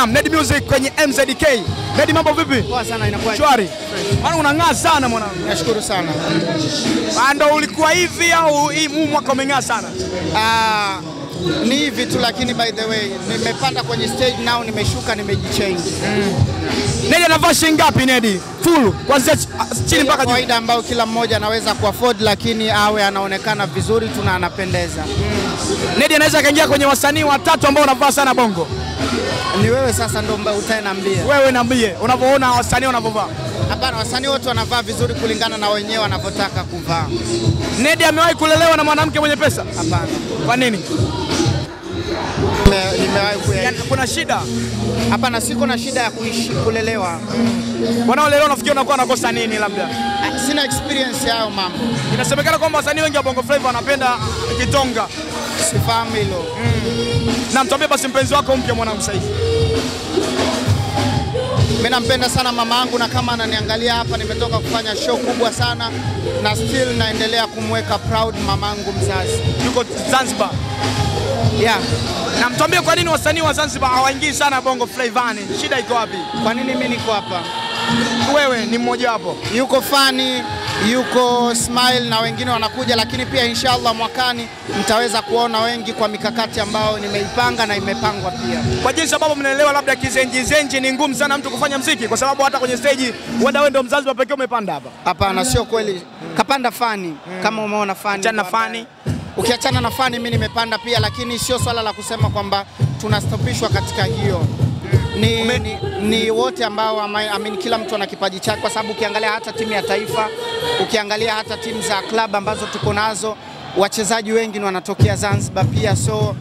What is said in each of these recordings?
Naam, Ned Music kwenye MZK. Ned, mambo vipi? Poa sana inakuwa. Shwari. Maana unang'aa sana mwanangu. Nashukuru sana. Bando ulikuwa hivi au huu mwaka umeng'aa sana? Ah, ni hivi tu lakini by the way nimepanda kwenye stage now nimeshuka nimejichange. Mm. Nedi anavaa shilingi ngapi Nedi? Full kuanzia ah, chini mpaka juu. kawaida ambayo kila mmoja anaweza kuafford lakini awe anaonekana vizuri tu na anapendeza. Nedi anaweza akaingia kwenye wasanii watatu ambao wanavaa sana bongo. Ni wewe sasa ndo mba- utaeniambia. Wewe niambie unavyoona wasanii wanavyovaa. Hapana, wasanii wote wanavaa vizuri kulingana na wenyewe wanavyotaka kuvaa. Nedi amewahi kulelewa na mwanamke mwenye pesa? Hapana. Kwa nini? Nimewahi kuna shida. Hapana, siko na shida ya kuishi kulelewa. Wanaolelewa nafikiri wanakuwa wanakosa nini labda? Ah, Sina experience yao mambo. Inasemekana kwamba wasanii wengi wa Bongo Flava wanapenda kitonga. Sifahamu hilo. Mm. Na mtuambie basi mpenzi wako mpya mwanangu sasa hivi. Mimi nampenda sana mama yangu, na kama ananiangalia hapa, nimetoka kufanya show kubwa sana na still naendelea kumweka proud mamangu mzazi. Yuko Zanzibar. Yeah. Na mtuambie kwa nini wasanii wa Zanzibar hawaingii sana Bongo Flavani? Shida iko wapi? Kwa nini mimi niko hapa? Wewe ni mmoja wapo. Yuko Fani, yuko Smile na wengine wanakuja, lakini pia inshallah mwakani mtaweza kuona wengi kwa mikakati ambayo nimeipanga na imepangwa pia. Kwa jinsi ambavyo mnaelewa, labda kizenjizenji ni ngumu sana mtu kufanya mziki, kwa sababu hata kwenye stage huenda wewe ndio mzazi wa pekee umepanda hapa. Hapana, sio kweli. Kapanda Fani kama umeona Fani. Achana na ndo ambaye- Fani. Ukiachana na Fani, mimi nimepanda pia, lakini sio swala la kusema kwamba tunastopishwa katika hiyo ni, Ume- ni, ni wote ambao amini, I mean, kila mtu ana kipaji chake, kwa sababu ukiangalia hata timu ya taifa, ukiangalia hata timu za club ambazo tuko nazo, wachezaji wengi ni wanatokea Zanzibar pia, so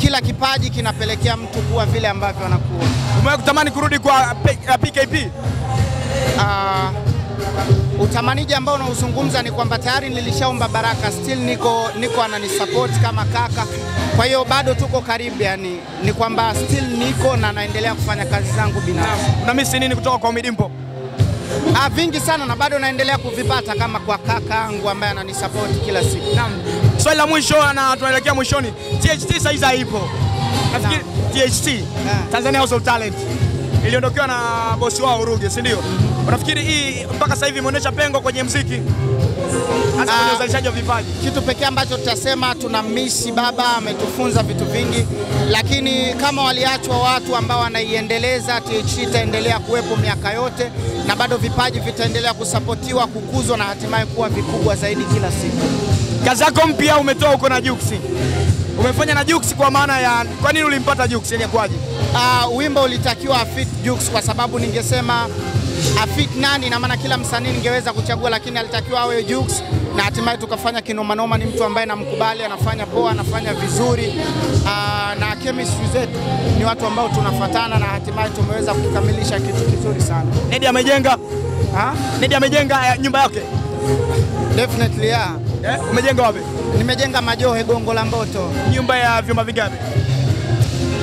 kila kipaji kinapelekea mtu kuwa vile ambavyo anakuwa. Umewahi kutamani kurudi kwa PKP? uh? Ah, utamaniji ambao unauzungumza ni kwamba tayari nilishaomba baraka, still niko, niko ananisupport kama kaka, kwa hiyo bado tuko karibu, yani ni kwamba still niko na naendelea kufanya kazi zangu binafsi. Unamisi nini kutoka kwa Midimpo? Ah, vingi sana na bado naendelea kuvipata kama kwa kaka yangu ambaye ananisupport kila siku. Naam. Swali la mwisho na tunaelekea mwishoni. THT saizi haipo. Nafikiri THT Tanzania House of Talent iliondokewa na bosi wao Ruge, si ndio? Unafikiri hii mpaka sasa hivi imeonyesha pengo kwenye mziki Ah. uzalishaji wa vipaji? Kitu pekee ambacho tutasema tuna misi baba, ametufunza vitu vingi, lakini kama waliachwa watu ambao wanaiendeleza, THT itaendelea kuwepo miaka yote na bado vipaji vitaendelea kusapotiwa, kukuzwa na hatimaye kuwa vikubwa zaidi kila siku. Kazi yako mpya umetoa huko na Jux. Umefanya na Jux kwa maana ya kwa nini ulimpata Jux? Ni kwaje? Uh, wimbo ulitakiwa afit Jux kwa sababu ningesema afit nani, na maana kila msanii ningeweza kuchagua, lakini alitakiwa awe Jux na hatimaye tukafanya kinomanoma. Ni mtu ambaye namkubali, anafanya poa, anafanya vizuri uh, na chemistry zetu ni watu ambao tunafatana na hatimaye tumeweza kukamilisha kitu kizuri sana. Nedi amejenga Ha? Nedi amejenga eh, nyumba yake. Definitely yeah. Yeah? Umejenga wapi? Nimejenga Majohe Gongo la Mboto. Nyumba ya vyumba vingapi?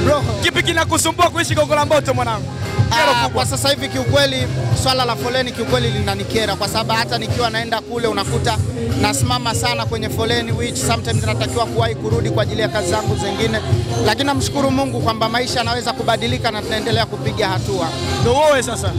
Bro, Kipi kinakusumbua kuishi Gongo la Mboto mwanangu? Ah, kwa sasa hivi kiukweli, swala la foleni kiukweli linanikera, kwa sababu hata nikiwa naenda kule unakuta nasimama sana kwenye foleni, which sometimes natakiwa kuwahi kurudi kwa ajili ya kazi zangu zingine, lakini namshukuru Mungu kwamba maisha yanaweza kubadilika na tunaendelea kupiga hatua. Ndio wewe sasa.